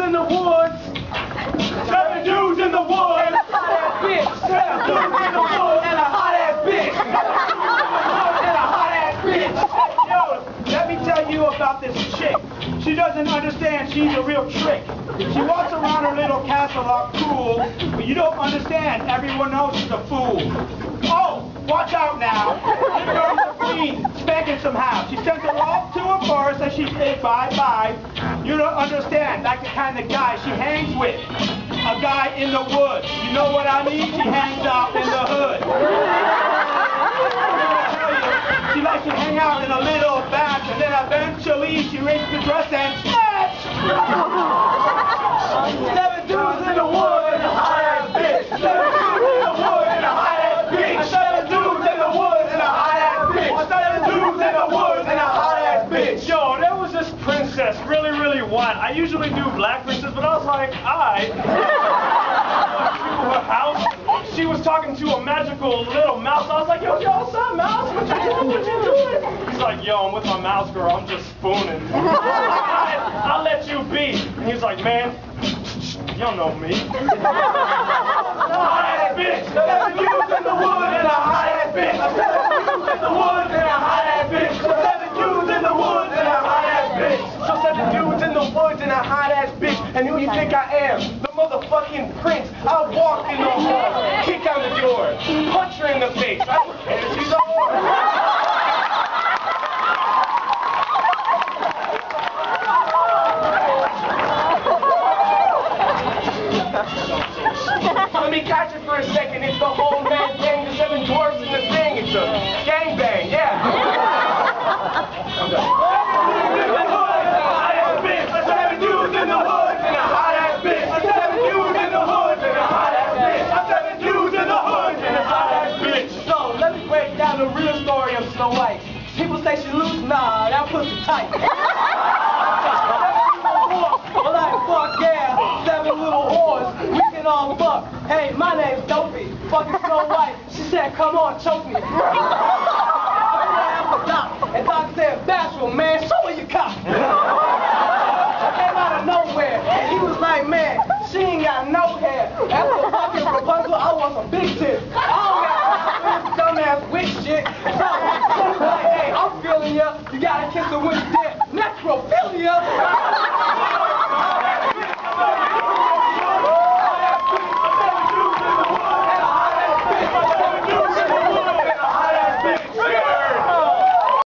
in the woods. Seven dudes in the woods. And a hot ass bitch. Seven dudes in the woods. And a hot ass bitch. And a hot ass bitch. Yo, let me tell you about this chick. She doesn't understand she's a real trick. She walks around her little castle all cool, but you don't understand. Everyone knows she's a fool. Oh, watch out now. Here goes the queen spanking some house. She sends her off to a forest and she says bye-bye. You don't understand. Like the kind of guy she hangs with. A guy in the woods. You know what I mean? She hangs out in the hood. She likes to hang out in a little batch, and then eventually she raises the dress and snatch! Seven dudes in the wood and a hot ass bitch! Seven dudes in the wood and a hot ass bitch! Seven dudes in the wood and a hot ass bitch! Seven dudes in the wood and a hot ass bitch! Yo, there was this princess, really, really white. I usually do black princess, but I was like, I. to house. She was talking to a magical little mouse. I was like, yo, yo, what's up, mouse? What you doing? What you doing? He's like, yo, I'm with my mouse girl. I'm just spooning. I'll let you be. And he's like, man, you don't know me. Ass bitch! Seven dudes in the wood and a hot ass bitch! Seven dudes in the wood and a hot ass bitch! Seven dudes in the wood and a hot ass bitch! So seven dudes in the woods and a hot ass bitch. And who you think I am? The motherfucking prince. I'll walk in the hall, kick out the door, punch her in the face. I don't care. She's a whore. Snow White. People say she loose, nah, that pussy tight. well, like, fuck yeah, seven little whores, we can all fuck. Hey, my name's Dopey, fucking Snow White. She said, come on, choke me. And Doc said, bashful, man, show me your cock. Came out of nowhere, and he was like, man, she ain't got no hair. After fucking Rapunzel, I want some big tits. I don't got this dumbass witch shit. So, so like, hey,